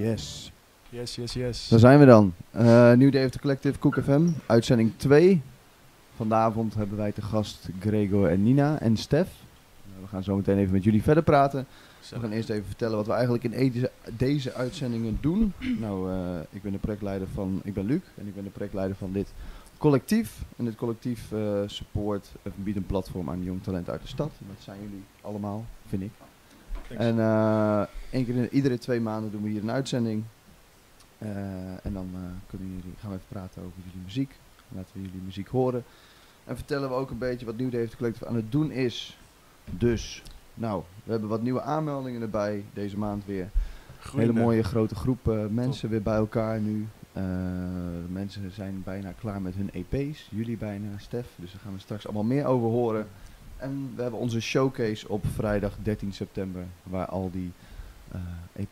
Yes. Yes, yes, yes. Daar zijn we dan. Uh, New Day of the Collective Cook FM, uitzending 2. Vanavond hebben wij te gast Gregor en Nina en Stef. Uh, we gaan zo meteen even met jullie verder praten. We gaan eerst even vertellen wat we eigenlijk in deze, deze uitzendingen doen. Nou, uh, ik ben de projectleider van, ik ben Luc en ik ben de projectleider van dit collectief. En dit collectief support en biedt een platform aan jong talent uit de stad. Dat zijn jullie allemaal, vind ik. Thanks. En uh, één keer in, iedere twee maanden doen we hier een uitzending. Uh, en dan kunnen jullie, gaan we even praten over jullie muziek. Laten we jullie muziek horen. En vertellen we ook een beetje wat Day heeft Collective aan het doen is. Dus, nou, we hebben wat nieuwe aanmeldingen erbij deze maand weer. Een hele mooie grote groep uh, mensen Top. weer bij elkaar nu. Uh, mensen zijn bijna klaar met hun EP's. Jullie bijna, Stef. Dus daar gaan we straks allemaal meer over horen. En we hebben onze showcase op vrijdag 13 september. Waar al die uh,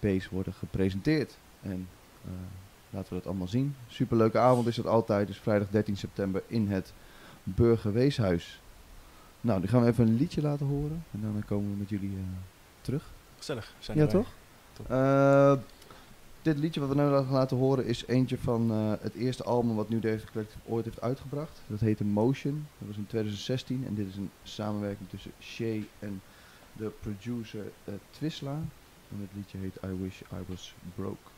EP's worden gepresenteerd. En laten we dat allemaal zien. Superleuke avond is dat altijd. Dus vrijdag 13 september in het Burgerweeshuis. Nou, dan gaan we even een liedje laten horen. En dan komen we met jullie uh, terug. Gezellig. Zijn ja, toch? Uh, dit liedje wat we nu laten horen is eentje van uh, het eerste album wat Nu Dave Collective ooit heeft uitgebracht. Dat heette Motion. Dat was in 2016. En dit is een samenwerking tussen Shay en de producer Twisla. En het liedje heet I Wish I Was Broke.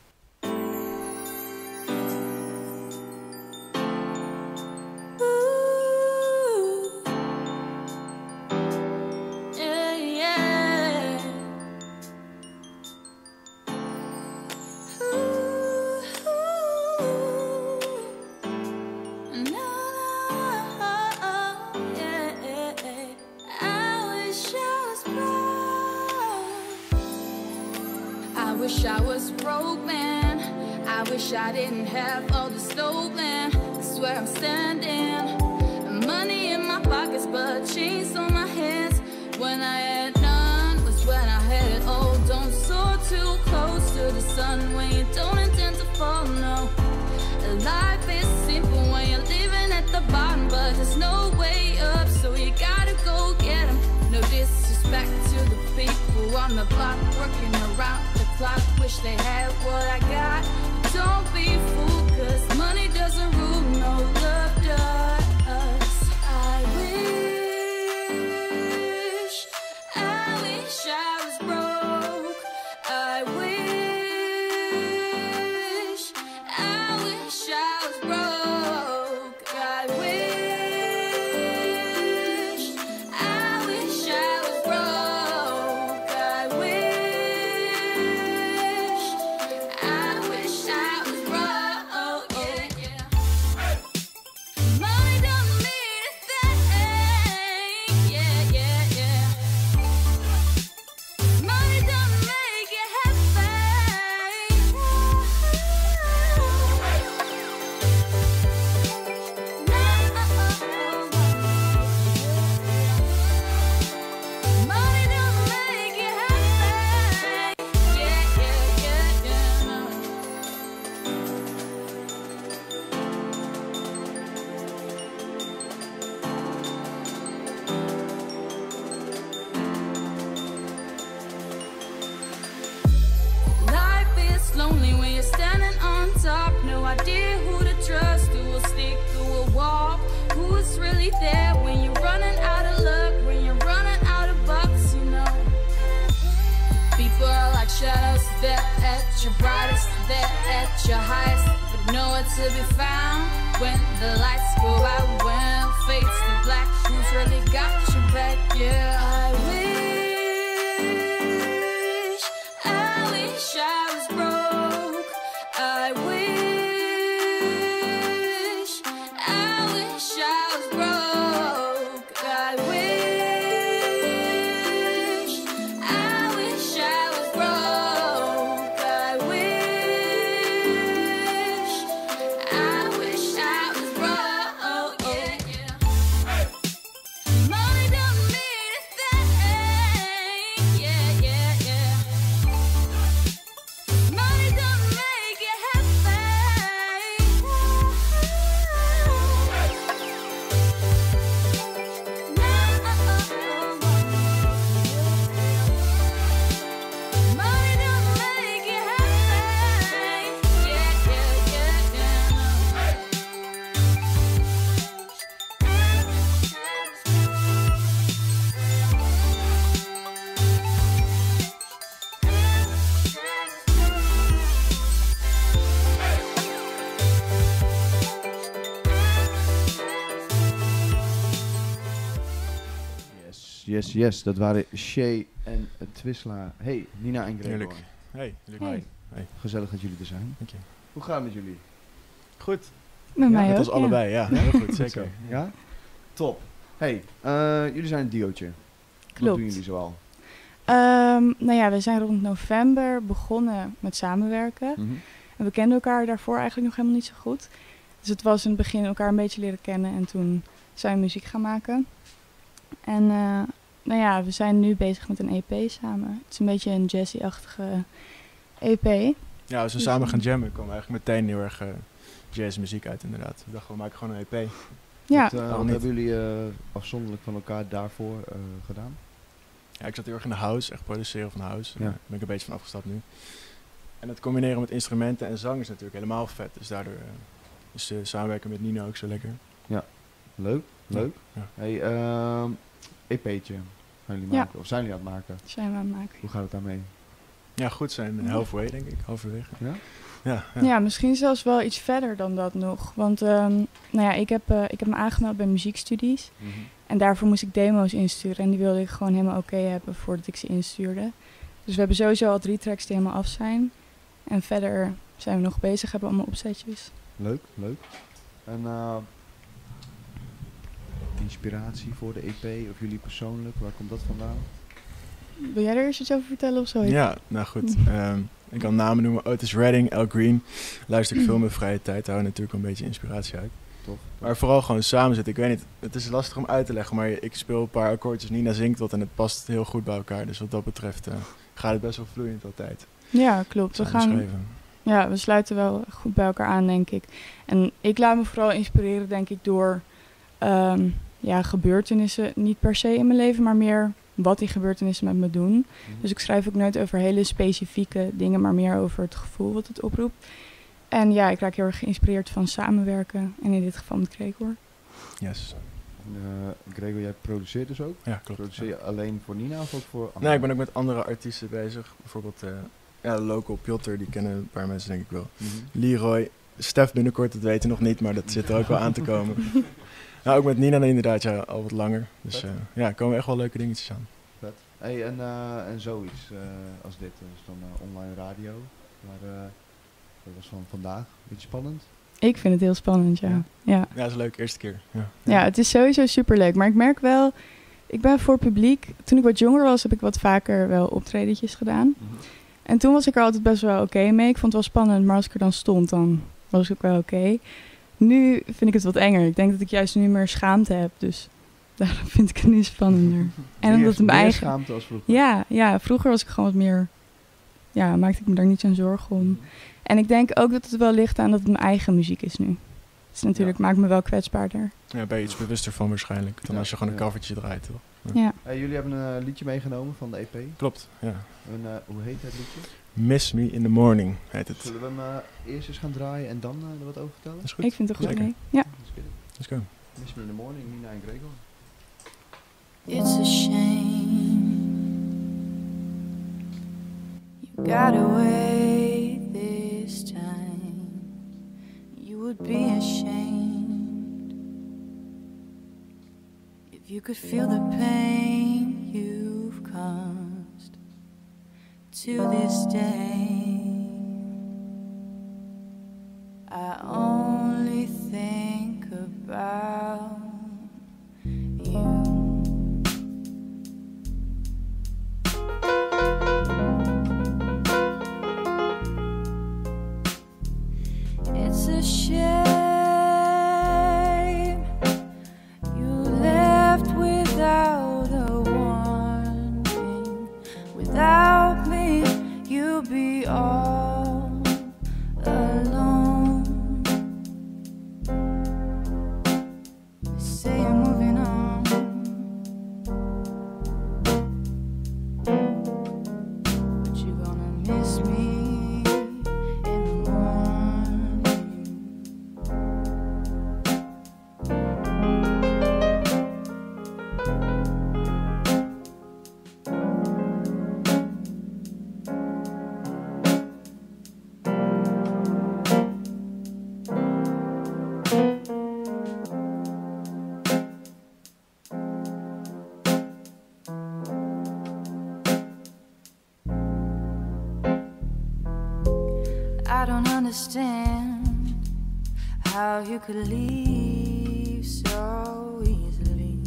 Yes, yes. Dat waren Shay en Twisla. Hey, Nina en Gregor. Heerlijk. Hey, jullie Hey. Hey. Gezellig dat jullie er zijn. Dank je. Hoe gaat het met jullie? Goed. Met mij Met ook, ons ja. allebei, ja. Heel goed, Goed zeker. Ja? Top. Hey, eh, jullie zijn een diootje. Wat Klopt. doen jullie zoal? Ehm, nou ja, we zijn rond november begonnen met samenwerken. Mhm. En we kenden elkaar daarvoor eigenlijk nog helemaal niet zo goed. Dus het was in het begin elkaar een beetje leren kennen en toen zijn we muziek gaan maken. En eh, nou ja, we zijn nu bezig met een EP samen. Het is een beetje een jazzy-achtige EP. Ja, als we samen gaan jammen, kwam eigenlijk meteen heel erg eh jazzmuziek uit inderdaad. We dachten, we maken gewoon een EP. Ja, Wat, eh, wat hebben jullie eh, afzonderlijk van elkaar daarvoor eh, gedaan? Ja, ik zat heel erg in de house, echt produceren van house. Ja. Daar ben ik een beetje van afgestapt nu. En het combineren met instrumenten en zang is natuurlijk helemaal vet. Dus daardoor is samenwerken met Nina ook zo lekker. Leuk, leuk. Ja. Hey, ehm EP'tje gaan jullie Ja. maken? Of zijn jullie aan het maken? zijn we aan het maken. Hoe gaat het daarmee? Ja, goed zijn. Ja. Halfway, denk ik. Halverwege. Ja? Ja, ja. Ja. misschien zelfs wel iets verder dan dat nog. Want ehm, nou ja, ik, heb, eh, ik heb me aangemeld bij muziekstudies. En daarvoor moest ik demo's insturen. En die wilde ik gewoon helemaal oké hebben voordat ik ze instuurde. Dus we hebben sowieso al drie tracks die helemaal af zijn. En verder zijn we nog bezig, hebben allemaal opzetjes. Leuk, leuk. En eh, inspiratie voor de EP of jullie persoonlijk, waar komt dat vandaan? Wil jij er eerst iets over vertellen of zo? Ja, nou goed. ehm, ik kan namen noemen. Otis Redding, Al Green. Luister ik veel in mijn vrije tijd. Daar hou ik natuurlijk een beetje inspiratie uit. Tof. Maar vooral gewoon samen zitten. Ik weet niet, het is lastig om uit te leggen. Maar ik speel een paar akkoordjes. Nina zingt wat en het past heel goed bij elkaar. Dus wat dat betreft eh, gaat het best wel vloeiend altijd. Ja, klopt. We, gaan, Samenschreven. ja, we sluiten wel goed bij elkaar aan, denk ik. En ik laat me vooral inspireren, denk ik, door ehm, ja, gebeurtenissen. Niet per se in mijn leven, maar meer wat die gebeurtenissen met me doen. Mhm. Dus ik schrijf ook nooit over hele specifieke dingen, maar meer over het gevoel wat het oproept. En ja, ik raak heel erg geïnspireerd van samenwerken. En in dit geval met Gregor. Yes. Eh, Gregor, jij produceert dus ook? Ja, klopt. Produceer je alleen voor Nina of ook voor anderen? Nee, ik ben ook met andere artiesten bezig. Bijvoorbeeld eh ja, Local Piotr, die kennen een paar mensen denk ik wel. Mhm. Leroy, Stef binnenkort, dat weten we nog niet, maar dat zit er ook wel aan te komen. Nou, ook met Nina inderdaad, ja, al wat langer. Dus eh, ja, er komen echt wel leuke dingetjes aan. Vet. Hey, en, eh, en zoiets eh, als dit, is dan online radio. Maar eh, dat was van vandaag. Beetje spannend. Ik vind het heel spannend, ja. Ja. Ja, Ja, dat is leuk, eerste keer. Ja. ja het is sowieso superleuk. Maar ik merk wel, ik ben voor publiek. Toen ik wat jonger was, heb ik wat vaker wel optredetjes gedaan. En toen was ik er altijd best wel oké mee. Ik vond het wel spannend, maar als ik er dan stond, dan was ik ook wel oké. Nu vind ik het wat enger. Ik denk dat ik juist nu meer schaamte heb. Dus daarom vind ik het nu spannender. En omdat het mijn eigen... schaamte als vroeger. Ja, ja, vroeger was ik gewoon wat meer... Ja, maakte ik me daar niet zo'n zorgen om. En ik denk ook dat het wel ligt aan dat het mijn eigen muziek is nu. Dus natuurlijk Ja. maakt me wel kwetsbaarder. Ja, ben je iets bewuster van waarschijnlijk, dan Ja, als je gewoon een covertje draait. Toch? Ja. Hey, jullie hebben een eh, liedje meegenomen van de EP. Klopt, ja. En, eh, hoe heet het liedje? Miss Me in the Morning heet het. Zullen we hem eh, eerst eens gaan draaien en dan eh, er wat over vertellen? Dat is goed. Ik vind het een goed Zeker. idee. Ja. Let's go. Miss Me in the Morning, Nina en Gregor. It's a shame you got away this time. You would be ashamed you could feel the pain you've caused to this day. I only think about could leave so easily.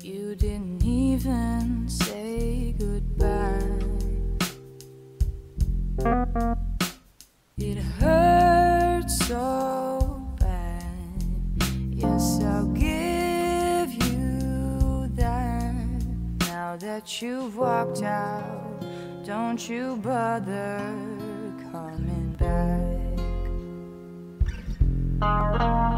You didn't even say goodbye. It hurt so bad. Yes, I'll give you that. Now that you've walked out, don't you bother coming back.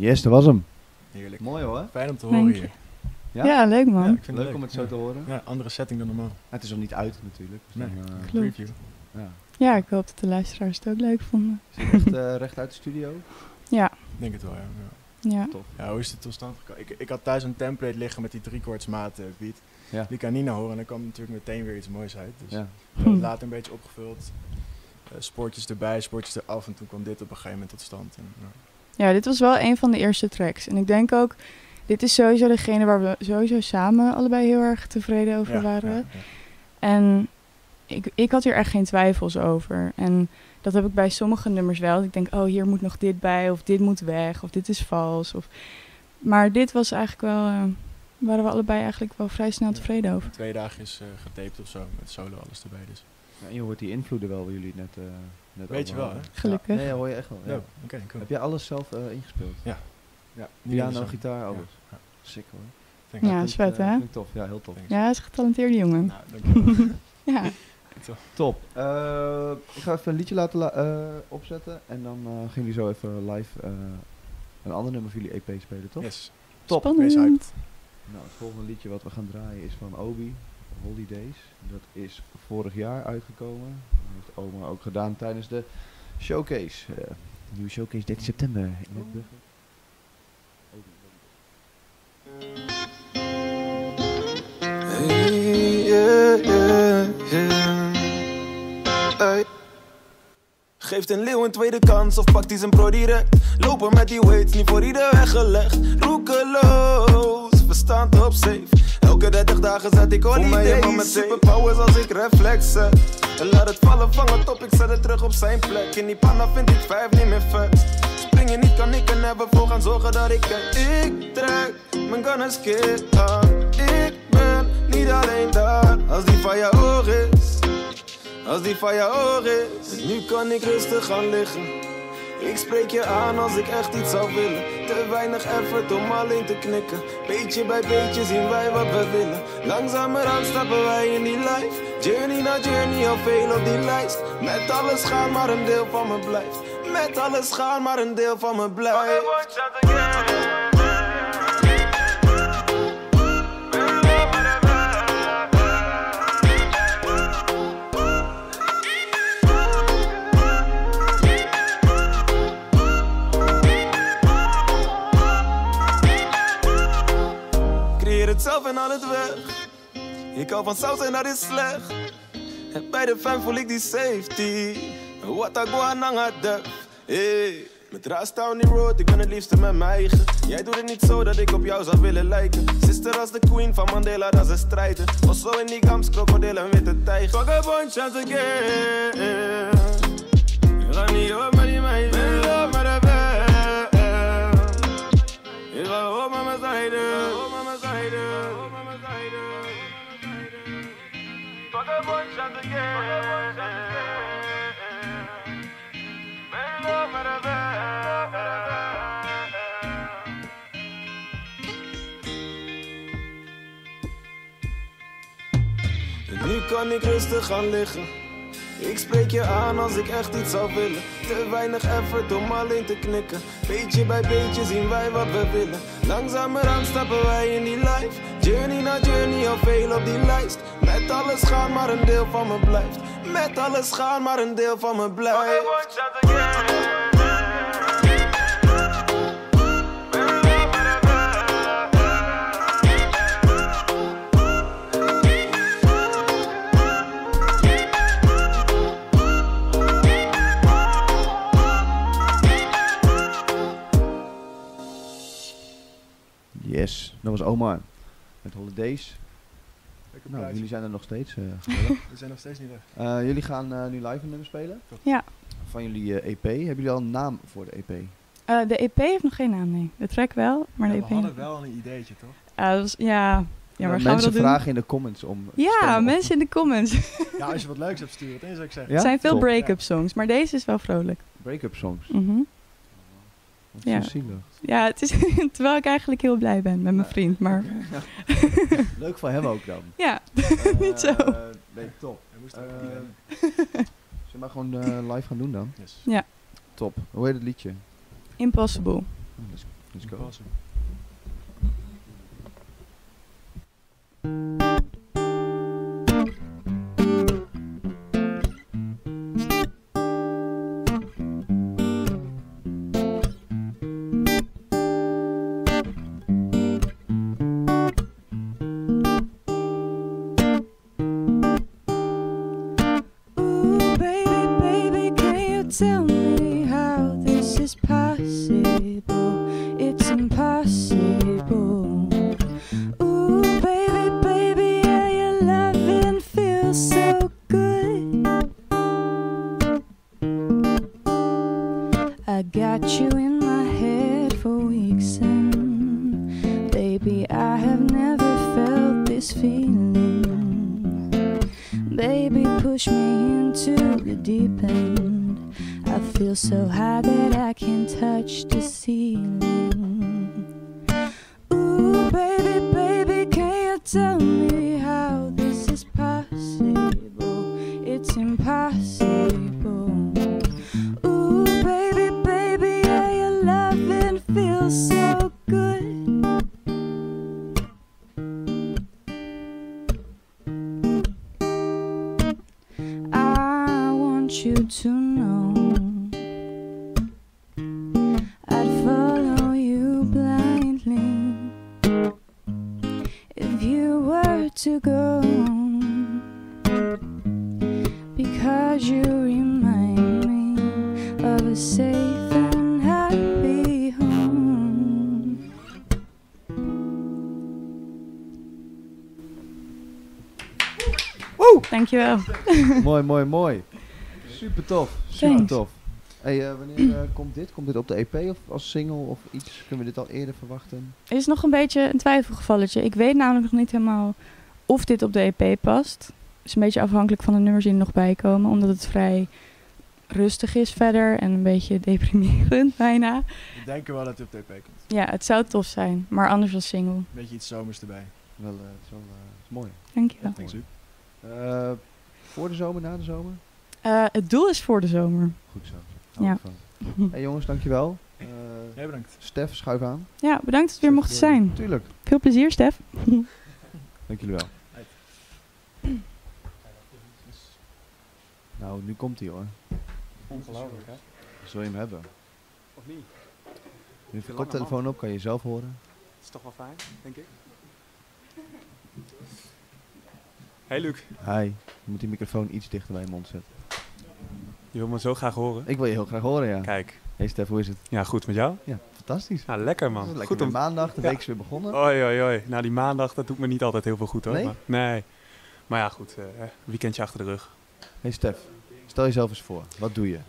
Yes, dat was hem. Heerlijk. Mooi hoor. Fijn om te Dank horen je. hier. Ja? Ja, leuk man. Ja, ik vind Leuk, het om het zo te horen. Ja, andere setting dan normaal. Het is nog niet uit natuurlijk. Dus Nee. dan, eh. Preview. ja. Ja, ik hoop dat de luisteraars het ook leuk vonden. Is het echt eh, recht uit de studio? Ja, Ik denk het wel, ja. ja. ja. Tof. Ja, hoe is het tot stand gekomen? Ik, ik had thuis een template liggen met die driekoortsmaat eh, beat. Ja. Die kan Nina horen en dan kwam natuurlijk meteen weer iets moois uit. Dus Ja. het later een beetje opgevuld. Eh, sportjes erbij, sportjes eraf en toen kwam dit op een gegeven moment tot stand. En, nou, Ja, dit was wel een van de eerste tracks. En ik denk ook, dit is sowieso degene waar we sowieso samen allebei heel erg tevreden over ja, waren. ja, ja. En ik, ik had hier echt geen twijfels over. En dat heb ik bij sommige nummers wel. Ik denk, oh, hier moet nog dit bij, of dit moet weg, of dit is vals. Of... Maar dit was eigenlijk wel, eh, waren we allebei eigenlijk wel vrij snel tevreden over. Twee dagen is eh, getaped of zo, met solo alles erbij. Dus. Ja, en je hoort die invloeden wel, waar jullie net, eh net Weet je wel, hadden. Gelukkig. Ja, nee, dat hoor je echt wel. Ja. Ja, oké, cool. Heb jij alles zelf eh, ingespeeld? Ja. ja. Piano, gitaar, alles. Ja. Sick hoor. Thank Ja, is vet, eh, hè? tof. Ja, heel tof. Thanks. Ja, hij is een getalenteerde jongen. Nou, dankjewel. Ja. Top. Eh, ik ga even een liedje laten la- eh, opzetten en dan eh, gaan jullie zo even live eh, een ander nummer van jullie EP spelen, toch? Yes. Top. Wees Spannend. Nou, het volgende liedje wat we gaan draaien is van Obi, Holidays. Dat is vorig jaar uitgekomen. Dat heeft oma ook gedaan tijdens de showcase. eh, nieuwe showcase 13 september in het Brugge. Hey, yeah, yeah, yeah. Hey. Geeft een leeuw een tweede kans of pakt hij zijn pro direct. Lopen met die weights, niet voor ieder weggelegd. Roekeloos, verstand op safe. Elke 30 dagen zet ik holidays. Voor met superpowers als ik reflex zet. En laat het vallen, vang het op, ik zet het terug op zijn plek. In die panna vind ik vijf niet meer vet. Spring je niet, kan ik er never voor gaan zorgen dat ik kijk. Ik trek mijn gunners kit aan. Ik ben niet alleen daar als die van oor is. Als die van oor is. Nu kan ik rustig gaan liggen. Ik spreek je aan als ik echt iets zou willen. Te weinig effort om alleen te knikken. Beetje bij beetje zien wij wat we willen. Langzamerhand stappen wij in die life. Journey na journey, al veel op die lijst. Met alles gaan, maar een deel van me blijft. Met alles gaan, maar een deel van me blijft. En weg. Ik hou van saus en dat is slecht. En bij de fam voel ik die safety. Wat gewoon aan het def. Met Rasta the road, ik ben het liefste met mijn eigen. Jij doet het niet zo dat ik op jou zou willen lijken. Sister als de queen van Mandela, dat ze strijden. Was zo in die gams, krokodil en witte tijger. Fuck a bunch once again. Je gaat niet op met die meiden. װאָרצן די יאָר מען אַ מרדער Ik spreek je aan als ik echt iets zou willen. Te weinig effort om alleen te knikken. Beetje bij beetje zien wij wat we willen. Langzamerhand stappen wij in die life. Journey na journey, al veel op die lijst. Met alles gaan, maar een deel van me blijft. Met alles gaan, maar een deel van me blijft. Yes, dat was Omar. Met Holidays. Lekker Nou, jullie zijn er nog steeds. eh. We zijn nog steeds niet weg. Eh, jullie gaan eh, nu live een nummer spelen? Ja. Van jullie EP. Hebben jullie al een naam voor de EP? Eh, de EP heeft nog geen naam, nee. De track wel, maar Ja, de we EP hadden wel een ideetje, toch? Ja, dat was, ja. ja, maar gaan we mensen dat doen? vragen in de comments om. Ja, mensen in de comments. Ja, als je wat leuks hebt, stuur het in, zou ik zeggen. Ja? Er zijn veel break-up songs, maar deze is wel vrolijk. Break-up songs. Mhm. Wat Ja. Ja, het is, terwijl ik eigenlijk heel blij ben met mijn vriend, maar Leuk van hem ook dan. ja. Niet zo. Eh, nee, top. We moesten Eh. Zullen maar gewoon eh, live gaan doen dan? Yes. Ja. Top. Hoe heet het liedje? Impossible. Oh, Let's, let's go. Passen. This feeling. Baby, push me into the deep end. I feel so high that I can touch the ceiling. Ooh, baby, baby, can you tell me Dankjewel. mooi, mooi, mooi. Super tof. Super Thanks. tof. Hey, eh, wanneer eh, komt dit? Komt dit op de EP of als single of iets? Kunnen we dit al eerder verwachten? Het is nog een beetje een twijfelgevalletje. Ik weet namelijk nog niet helemaal of dit op de EP past. Het is een beetje afhankelijk van de nummers die er nog bij komen. Omdat het vrij rustig is verder en een beetje deprimerend bijna. We denken wel dat het op TP komt. Ja, het zou tof zijn. Maar anders als single. Een beetje iets zomers erbij. Wel, eh, het is wel eh, mooi. Dankjewel. Thanks, Eh, voor de zomer, na de zomer? Eh, het doel is voor de zomer. Goed zo. Ja. van. Hey jongens, dankjewel. Eh Jij bedankt. Stef, schuif aan. Ja, bedankt dat we weer mochten zijn. Tuurlijk. Veel plezier, Stef. Dank jullie wel. Nou, nu komt hij hoor. Ongelooflijk, hè? Zul je hem hebben? Of niet? Nu heeft de koptelefoon op, kan je jezelf horen. Dat is toch wel fijn, denk ik. Hey Luc, Hi. Je moet die microfoon iets dichter bij je mond zetten. je wil me zo graag horen. Ik wil je heel graag horen, ja. Kijk, Hey Stef, hoe is het? ja goed met jou? Ja, fantastisch. Nou, lekker man. Lekker goed om... maandag, de Ja. week is weer begonnen. Oi, oi, oi. Nou, die maandag, dat doet me niet altijd heel veel goed hoor. Nee? Maar, nee. Maar ja, goed. eh, weekendje achter de rug. Hey Stef, stel jezelf eens voor. Wat doe je? Ik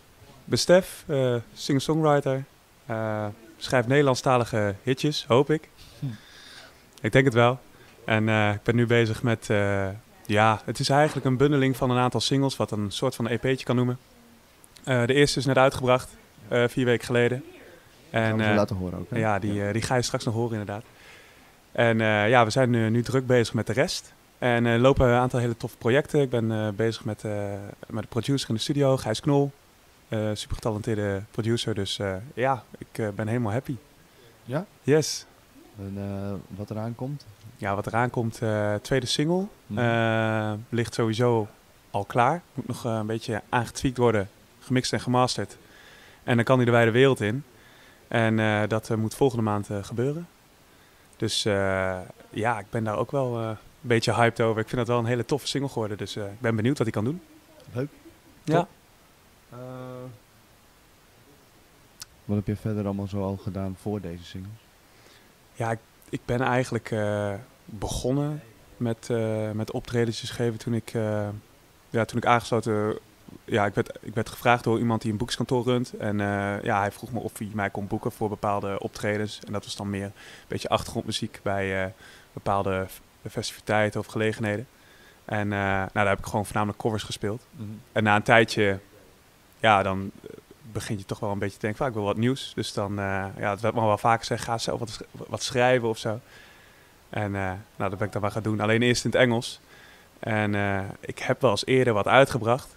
ben Stef, eh, singer-songwriter. eh schrijf Nederlandstalige hitjes, hoop ik. Hm. Ik denk het wel. En eh, ik ben nu bezig met... ja, het is eigenlijk een bundeling van een aantal singles... wat een soort van EP'tje kan noemen. Eh, de eerste is net uitgebracht, eh, vier weken geleden. En, eh, laten horen ook. hè? ja, die, die ga je straks nog horen inderdaad. En ja, we zijn nu, nu druk bezig met de rest. En lopen een aantal hele toffe projecten. Ik ben bezig met, met de producer in de studio, Gijs Knol. Super getalenteerde producer, dus ja, ik ben helemaal happy. Ja? Yes. En, wat eraan komt? Ja, wat eraan komt, eh, tweede single, Mhm. eh, ligt sowieso al klaar. Moet nog eh, een beetje aangetweakt worden, gemixt en gemasterd. En dan kan hij de wijde wereld in. En dat moet volgende maand gebeuren. Dus ja, ik ben daar ook wel een beetje hyped over. Ik vind dat wel een hele toffe single geworden. Dus ik ben benieuwd wat hij kan doen. Leuk. Ja. Top. Wat heb je verder allemaal zo al gedaan voor deze single? Ja, ik, ik ben eigenlijk begonnen met, eh met optredens geven toen ik, eh, ja, toen ik aangesloten... Ja, ik werd, ik werd gevraagd door iemand die een boekskantoor runt. En eh, ja, hij vroeg me of hij mij kon boeken voor bepaalde optredens. En dat was dan meer een beetje achtergrondmuziek bij bepaalde festiviteiten of gelegenheden. En nou, daar heb ik gewoon voornamelijk covers gespeeld. En na een tijdje, ja, dan begint je toch wel een beetje te denken, van, ik wil wat nieuws. Dus dan, ja, het werd me wel vaker gezegd, ga zelf wat, wat schrijven of zo. En eh, nou, dat ben ik dan maar gaan doen. Alleen eerst in het Engels. En eh, ik heb wel eens eerder wat uitgebracht.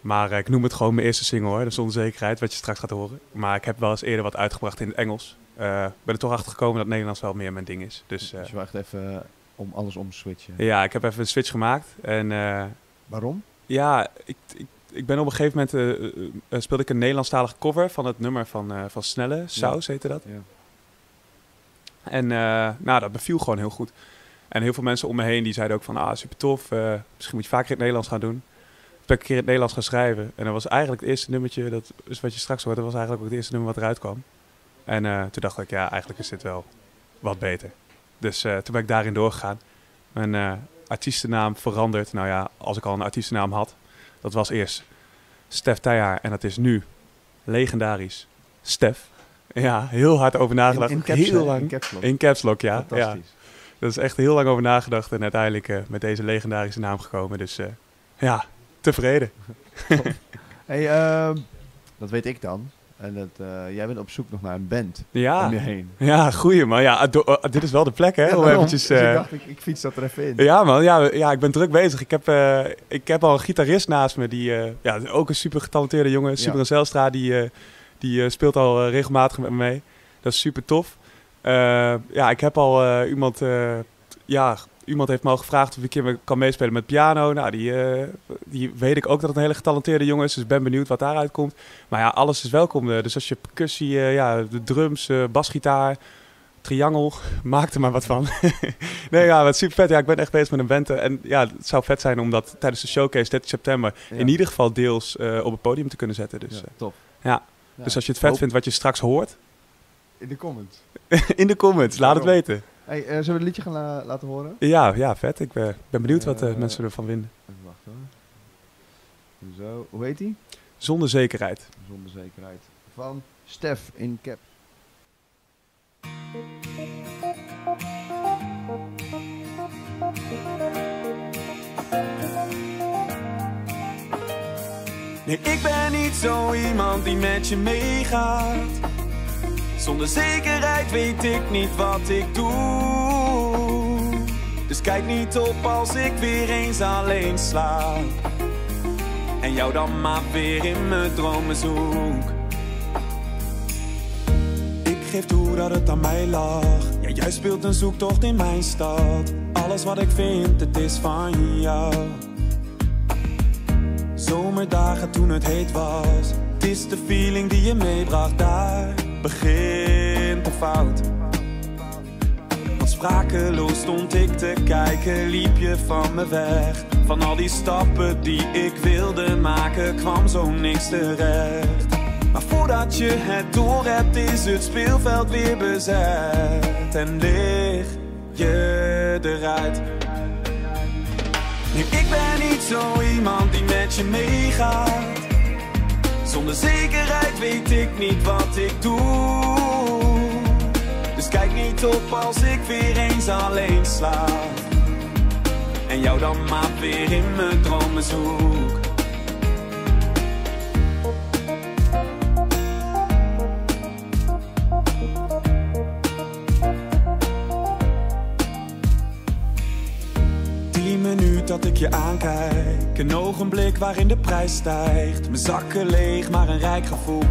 Maar eh, ik noem het gewoon mijn eerste single hoor, dat is onzekerheid, wat je straks gaat horen. Maar ik heb wel eens eerder wat uitgebracht in het Engels. Eh ben er toch achter gekomen dat Nederlands wel meer mijn ding is. Dus Dus je wacht even om alles om te switchen. ja, ik heb even een switch gemaakt. En Waarom? ja, ik, ik, ik ben op een gegeven moment speelde ik een Nederlandstalige cover van het nummer van, van Snelle, Saus heette dat. Ja. En eh, nou, dat beviel gewoon heel goed. En heel veel mensen om me heen die zeiden ook van, ah, super tof, eh, misschien moet je vaker in het Nederlands gaan doen. Toen ben ik een keer in het Nederlands gaan schrijven. En dat was eigenlijk het eerste nummertje, dat is wat je straks hoort, dat was eigenlijk ook het eerste nummer wat eruit kwam. En eh, toen dacht ik, ja, eigenlijk is dit wel wat beter. Dus toen ben ik daarin doorgegaan. Mijn artiestennaam veranderd. Nou ja, als ik al een artiestennaam had. Dat was eerst Stef Teijaar en dat is nu legendarisch Stef. Ja, heel hard over nagedacht. In, in caps, heel hè? lang. In caps lock. In caps lock, ja. ja. Fantastisch. Dat is echt heel lang over nagedacht en uiteindelijk eh, met deze legendarische naam gekomen. Dus eh, ja, tevreden. Hey, ehm, dat weet ik dan. En dat, eh, jij bent op zoek nog naar een band om je Ja, heen. ja goeie man. Ja, dit is wel de plek hè, Ja, om daarom. eventjes... Dus ik dacht, ik, ik fiets dat er even in. Ja man, ja, ja, ik ben druk bezig. Ik heb, ik heb al een gitarist naast me, die ja, ook een super getalenteerde jongen, Simon Ja. Zelstra, die, die eh, speelt al eh, regelmatig met me mee. Dat is super tof. Eh, ja, ik heb al iemand, ja, iemand heeft me al gevraagd of ik een keer kan meespelen met piano. Nou, die, die weet ik ook dat het een hele getalenteerde jongen is, dus ik ben benieuwd wat daaruit komt. Maar ja, alles is welkom. dus als je percussie, ja, de drums, basgitaar, triangel, maak er maar wat van. nee, ja, wat super vet. Ja, ik ben echt bezig met een band. En ja, het zou vet zijn om dat tijdens de showcase 13 september Ja. in ieder geval deels op het podium te kunnen zetten. Dus, Ja, top. ja. Ja. dus als je het vet Hoop- vindt wat je straks hoort, In de comments. in de comments, laat het weten. Hey, eh, zullen we het liedje gaan la- laten horen? Ja, ja, vet. Ik ben, ben benieuwd wat eh, Eh, mensen ervan vinden. Even wachten hoor. Zo, hoe heet die? Zonder zekerheid. Zonder zekerheid. Van Stef in cap. Nee, ik ben niet zo iemand die met je meegaat. Zonder zekerheid weet ik niet wat ik doe. Dus kijk niet op als ik weer eens alleen slaap. En jou dan maar weer in mijn dromen zoek. Ik geef toe dat het aan mij lag. Ja, jij speelt een zoektocht in mijn stad. Alles wat ik vind, het is van jou. Zomerdagen toen het heet was. Het is de feeling die je meebracht daar. Begint de fout. Want sprakeloos stond ik te kijken, liep je van me weg. Van al die stappen die ik wilde maken, kwam zo niks terecht. Maar voordat je het door hebt, is het speelveld weer bezet. En lig je eruit. Nee, ik ben niet zo iemand die met je meegaat. Zonder zekerheid weet ik niet wat ik doe. Dus kijk niet op als ik weer eens alleen slaap. En jou dan maar weer in mijn dromen zoek. Ogenblik waarin de prijs stijgt. Mijn zakken leeg, maar een rijk gevoel.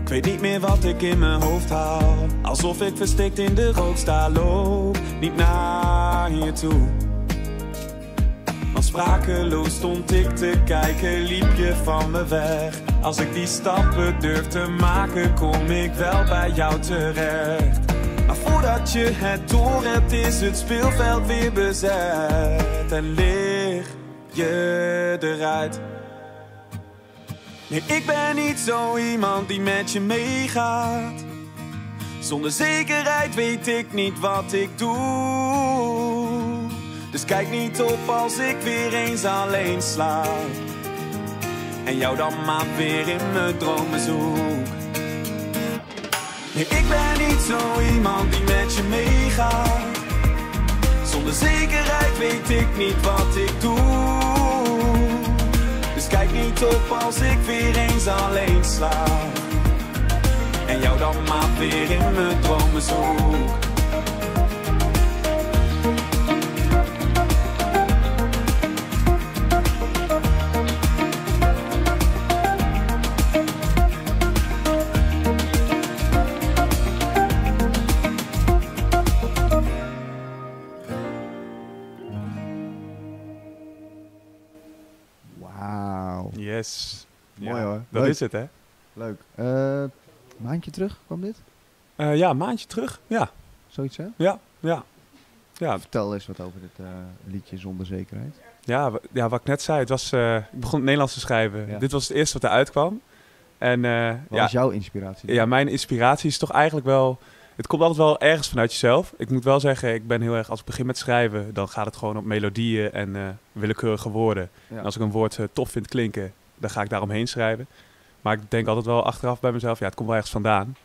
Ik weet niet meer wat ik in mijn hoofd haal. Alsof ik verstikt in de rook sta, loop niet naar je toe. Want sprakeloos stond ik te kijken, liep je van me weg. Als ik die stappen durf te maken, kom ik wel bij jou terecht. Maar voordat je het door hebt, is het speelveld weer bezet. En lig je eruit. Nee, ik ben niet zo iemand die met je meegaat. Zonder zekerheid weet ik niet wat ik doe. Dus kijk niet op als ik weer eens alleen slaap. En jou dan maar weer in mijn dromen zoek. Ik ben niet zo iemand die met je meegaat. Zonder zekerheid weet ik niet wat ik doe. Dus kijk niet op als ik weer eens alleen slaap. En jou dan maar weer in mijn dromen zoek. Mooi Ja, hoor. Dat Leuk. is het, hè? Leuk. Eh, maandje terug kwam dit? Eh, ja, maandje terug. Ja, Zoiets hè? ja, ja. Ja, Vertel eens wat over dit eh, liedje Zonder Zekerheid. ja, ja, wat ik net zei, het was, ik begon het Nederlands te schrijven. Ja. Dit was het eerste wat eruit kwam. En Wat ja, is jouw inspiratie? ja, mijn inspiratie is toch eigenlijk wel... Het komt altijd wel ergens vanuit jezelf. Ik moet wel zeggen, ik ben heel erg... Als ik begin met schrijven, dan gaat het gewoon op melodieën en eh, willekeurige woorden. Ja. En als ik een woord tof vind klinken, dan ga ik daaromheen schrijven. Maar ik denk altijd wel achteraf bij mezelf, ja, het komt wel ergens vandaan.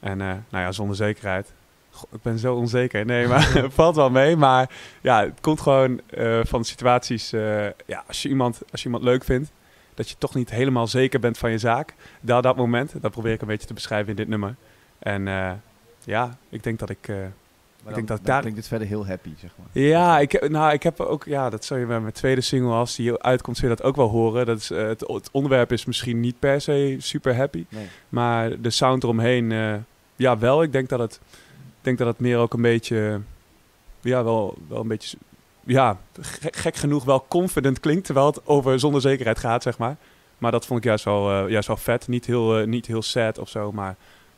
En eh, nou ja, zonder zekerheid. Goh, ik ben zo onzeker. Nee, maar het valt wel mee. Maar ja, het komt gewoon eh, van situaties. eh, ja, als je, iemand, als je iemand leuk vindt, dat je toch niet helemaal zeker bent van je zaak. Dat, dat moment, dat probeer ik een beetje te beschrijven in dit nummer. En ja, ik denk dat ik... ik denk dat dan daar- klinkt het verder heel happy, zeg maar. ja, ik, heb- nou, ik heb ook, ja, dat zul je bij mijn tweede single, als die uitkomt, zul je dat ook wel horen. Dat is, eh, het, het onderwerp is misschien niet per se super happy, Nee. maar de sound eromheen, eh, ja, wel. Ik denk dat het, denk dat het meer ook een beetje, ja, wel, wel een beetje, ja, gek, gek genoeg wel confident klinkt, terwijl het over zonder zekerheid gaat, zeg maar. Maar dat vond ik juist wel, eh, juist wel vet. Niet heel, niet heel sad of zo, maar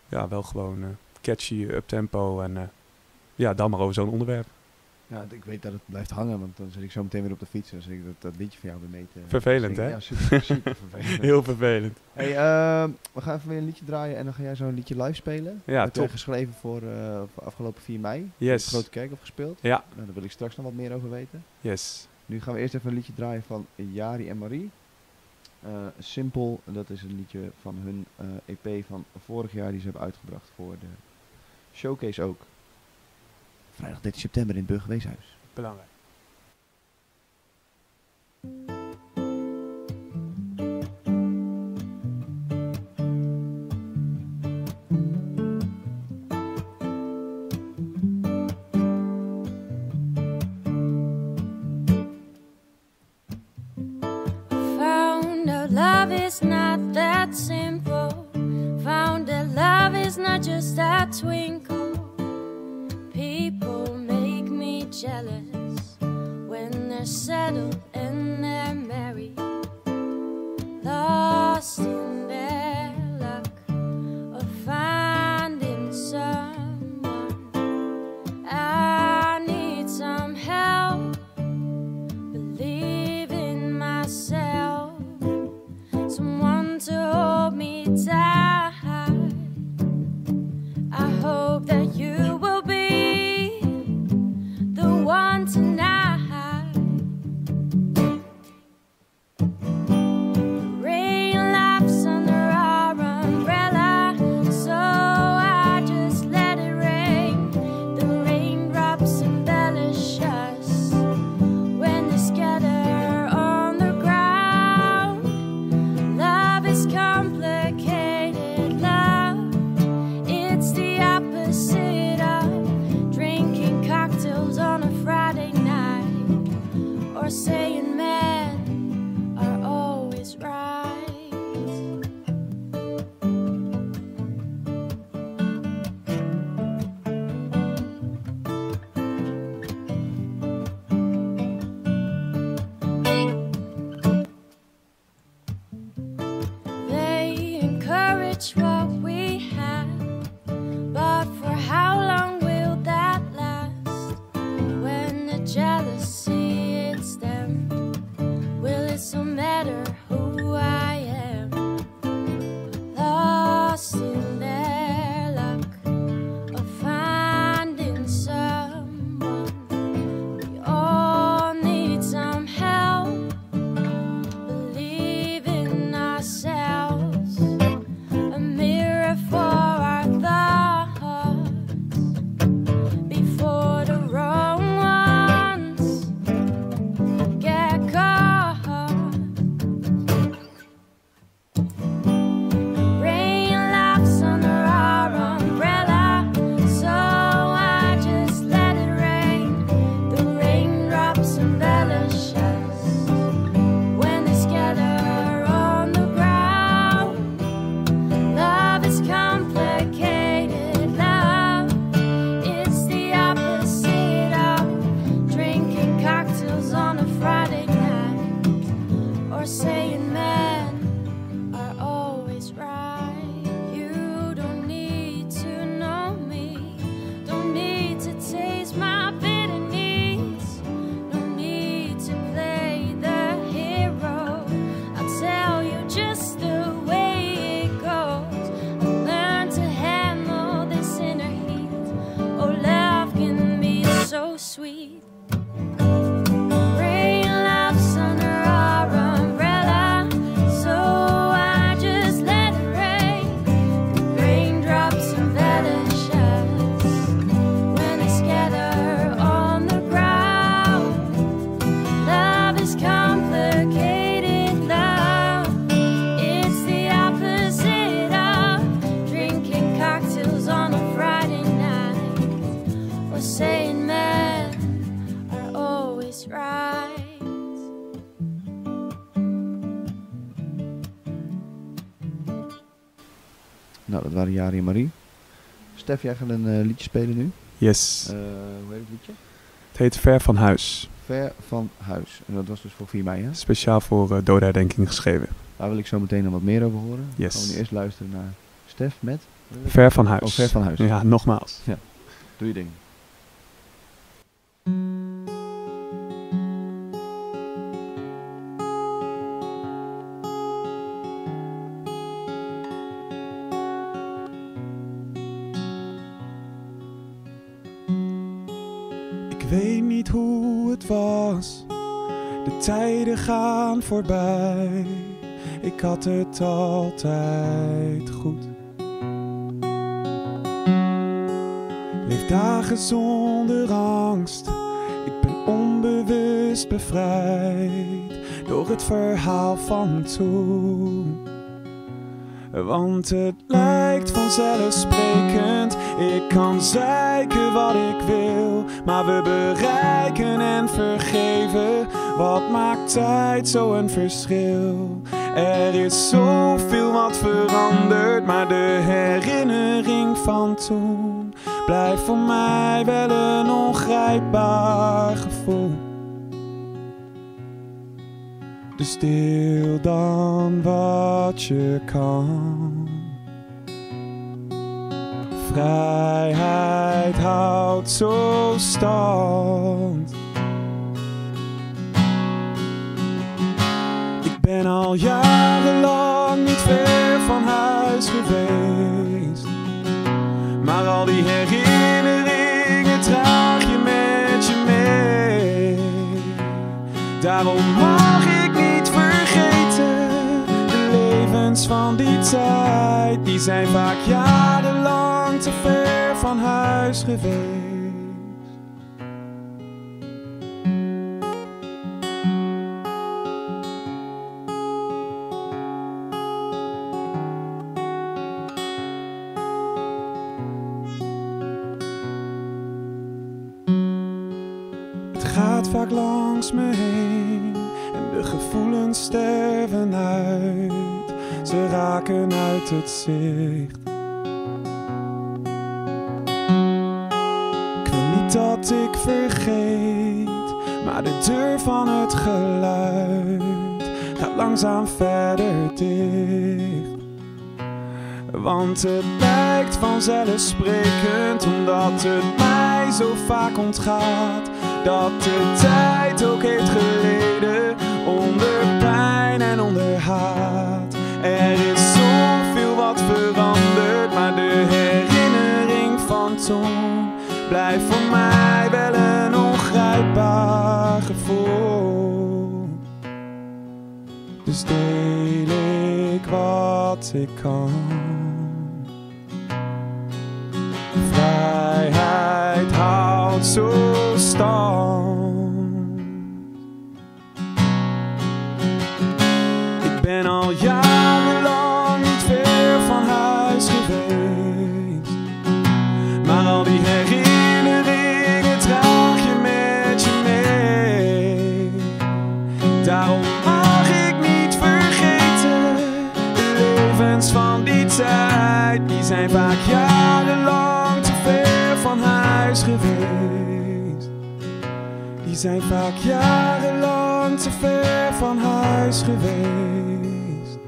ja, wel gewoon catchy, up-tempo en ja, dan maar over zo'n onderwerp. Ja, ik weet dat het blijft hangen, want dan zit ik zo meteen weer op de fiets en dan zit ik dat, dat liedje van jou weer mee te Vervelend, hè? Ja, super, super vervelend. Heel vervelend. Hey, ehm, we gaan even weer een liedje draaien en dan ga jij zo'n liedje live spelen. Ja, Heb jij top. geschreven voor, eh, voor afgelopen 4 mei. Yes. Grote Kerkhof gespeeld. Ja. Nou, daar wil ik straks nog wat meer over weten. Yes. Nu gaan we eerst even een liedje draaien van Jari en Marie. Eh Simpel, dat is een liedje van hun eh, EP van vorig jaar die ze hebben uitgebracht voor de showcase ook. Vrijdag 13 september in het Burgerweeshuis. Belangrijk. Nou, dat waren Jari en Marie. Stef, jij gaat een eh, liedje spelen nu. Yes. Eh, hoe heet het liedje? Het heet Ver van Huis. Ver van Huis. En dat was dus voor 4 mei, hè? Speciaal voor uh, dodenherdenking geschreven. Daar wil ik zo meteen nog wat meer over horen. Yes. Gaan we nu eerst luisteren naar Stef met... Ver van Huis. Oh, Ver van Huis. Ja, nogmaals. Doe je ding. De tijden gaan voorbij. Ik had het altijd goed. Leef dagen zonder angst. Ik ben onbewust bevrijd door het verhaal van toen. Want het lijkt vanzelfsprekend. Ik kan zeiken wat ik wil. Maar we bereiken en vergeven. Wat maakt tijd zo'n verschil? Er is zoveel wat veranderd. Maar de herinnering van toen blijft voor mij wel een ongrijpbaar gevoel. Dus deel dan wat je kan. Vrijheid houdt zo stand. Al jarenlang niet ver van huis geweest. Maar al die herinneringen draag je met je mee. Daarom mag ik niet vergeten de levens van die tijd. Die zijn vaak jarenlang te ver van huis geweest. Ik wil niet dat ik vergeet, maar de deur van het geluid gaat langzaam verder dicht. Want het lijkt vanzelfsprekend, omdat het mij zo vaak ontgaat. Dat de tijd ook heeft geleden onder pijn en onder haat. Er is wat veranderd, maar de herinnering van toen blijft voor mij wel een ongrijpbaar gevoel. Dus deel ik wat ik kan. Vrijheid houdt zo stand. Zijn vaak jarenlang te ver van huis geweest.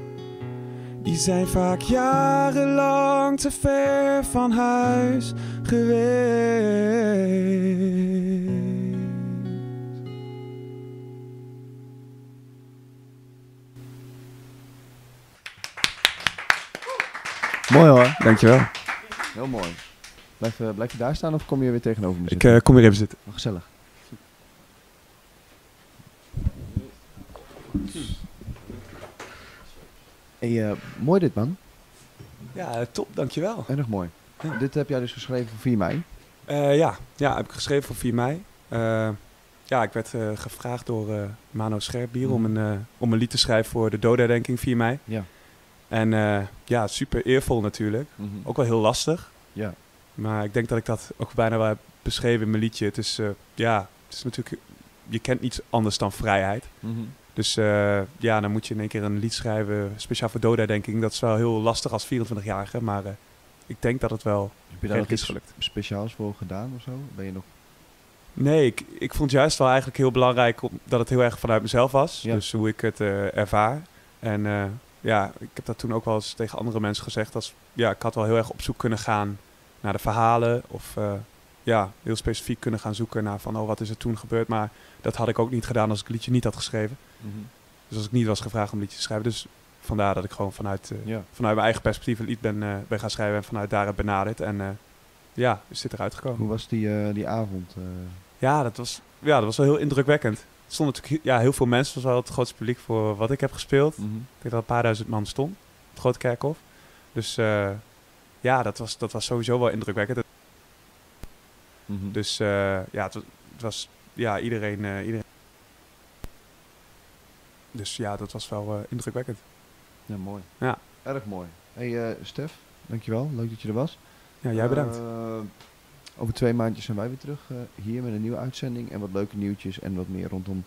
Die zijn vaak jarenlang te ver van huis geweest. Mooi hoor. Dankjewel. Heel mooi. Blijf, eh, blijf je daar staan of kom je weer tegenover me Ik zitten? eh, kom hier even zitten. Oh, gezellig. Hey, eh, mooi dit man. Ja, top, dankjewel. Erg mooi. Ja. Dit heb jij dus geschreven voor 4 mei. Eh, ja. ja, heb ik geschreven voor 4 mei. Eh, ja, ik werd gevraagd door Mano Scherpbier om, een, eh, om een lied te schrijven voor de dodenherdenking 4 mei. Ja. En ja, super eervol natuurlijk. Ook wel heel lastig. Ja. Maar ik denk dat ik dat ook bijna wel heb beschreven in mijn liedje. Het is, ja, het is natuurlijk... Je kent niets anders dan vrijheid. Mhm. Dus eh, ja, dan moet je in één keer een lied schrijven, speciaal voor dodenherdenking. Dat is wel heel lastig als 24-jarige, maar eh, ik denk dat het wel Heb je daar redelijk is iets gelukt. speciaals voor gedaan of zo? Ben je nog... Nee, ik, ik vond juist wel eigenlijk heel belangrijk om, dat het heel erg vanuit mezelf was. Ja. Dus hoe ik het eh, ervaar. En ja, ik heb dat toen ook wel eens tegen andere mensen gezegd. Als, ja, ik had wel heel erg op zoek kunnen gaan naar de verhalen. Of ja, heel specifiek kunnen gaan zoeken naar van, oh, wat is er toen gebeurd. Maar dat had ik ook niet gedaan als ik het liedje niet had geschreven. Dus als ik niet was gevraagd om een liedje te schrijven. Dus vandaar dat ik gewoon vanuit, eh, Ja. vanuit mijn eigen perspectief een lied ben, eh, ben gaan schrijven. En vanuit daar heb benaderd. En eh, ja, is dit eruit gekomen. Hoe was die, die avond? Ja, dat was, ja, dat was wel heel indrukwekkend. Er stonden natuurlijk ja, heel veel mensen. Was wel het grootste publiek voor wat ik heb gespeeld. Mhm. Ik denk dat een paar duizend man stond. Het Grote Kerkhof. Dus ja, dat was, dat was sowieso wel indrukwekkend. Mhm. Dus eh, ja, het was, het was ja, iedereen, eh, iedereen. Dus ja, dat was wel eh, indrukwekkend. Ja, mooi. Ja. Erg mooi. Hey Stef, dankjewel. Leuk dat je er was. Ja, jij bedankt. Over twee maandjes zijn wij weer terug hier met een nieuwe uitzending en wat leuke nieuwtjes en wat meer rondom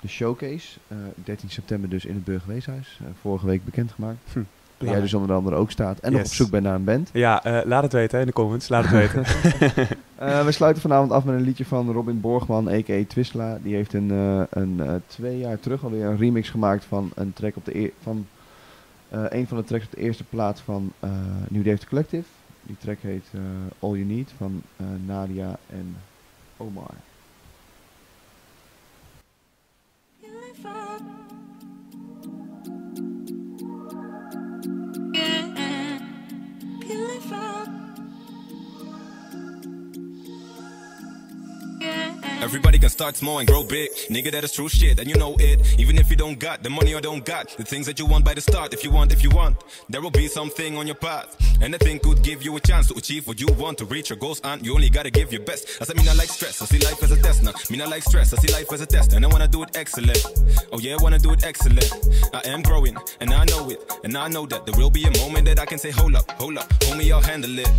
de showcase. Eh 13 september dus in het Burgerweeshuis. Vorige week bekendgemaakt. Hm, Waar jij dus onder andere ook staat en nog op zoek bent naar een band. Ja, eh, laat het weten hè, in de comments. Laat het weten. Eh, we sluiten vanavond af met een liedje van Robin Borgman, a.k.a. Twistla. Die heeft een, eh, een twee jaar terug alweer een remix gemaakt van een track op de van een van de tracks op de eerste plaats van New Dave Collective. Die track heet All You Need van Nadia en Omar. Everybody can start small and grow big. Nigga, that is true shit, and you know it. Even if you don't got the money or don't got the things that you want by the start. If you want, if you want, there will be something on your path. Anything could give you a chance to achieve what you want to reach your goals, and you only gotta give your best. I said, me not like stress, I see life as a test now. Mean, I like stress, I see life as a test, and I wanna do it excellent. Oh yeah, I wanna do it excellent. I am growing, and I know it, and I know that there will be a moment that I can say, hold up, hold up, homie, I'll handle it.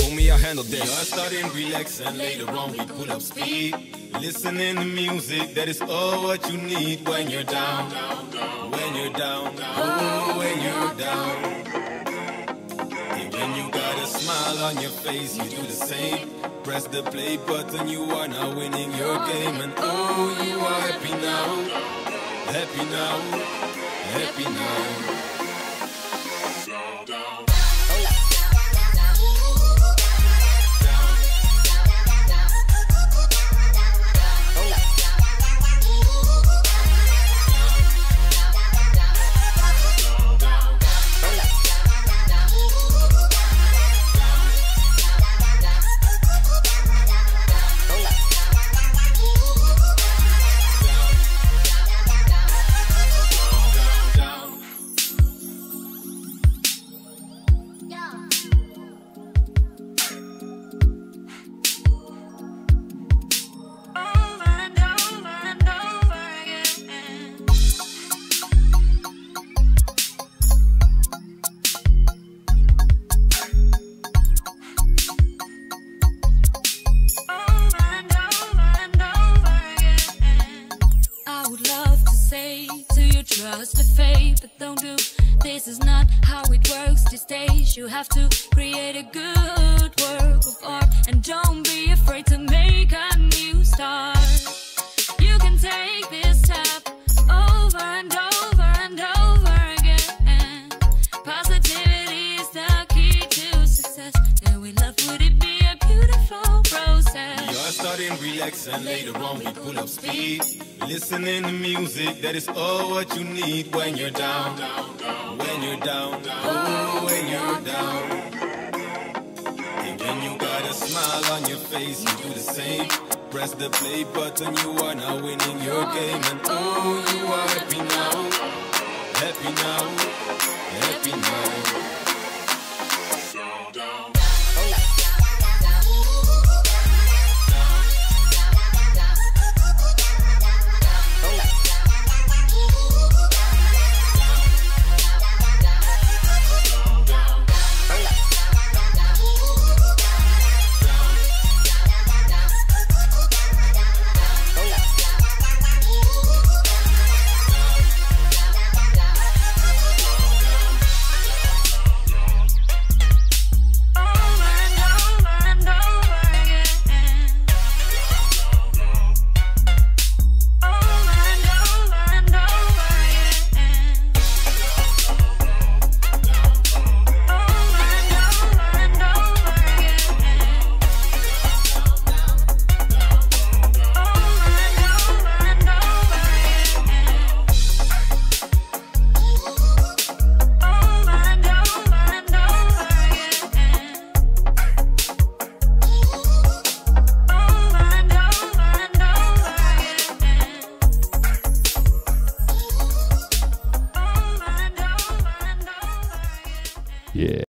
Homie, I'll handle this. You're starting relax and later on we pull up speed. Listening to music, that is all what you need when you're down. When you're down, oh, when you're down. And when you got a smile on your face, you do the same. Press the play button, you are now winning your game. And oh, you are happy now. Happy now. Happy now. your game and oh, you are happy now, happy now, happy now.